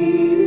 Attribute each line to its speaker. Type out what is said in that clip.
Speaker 1: you.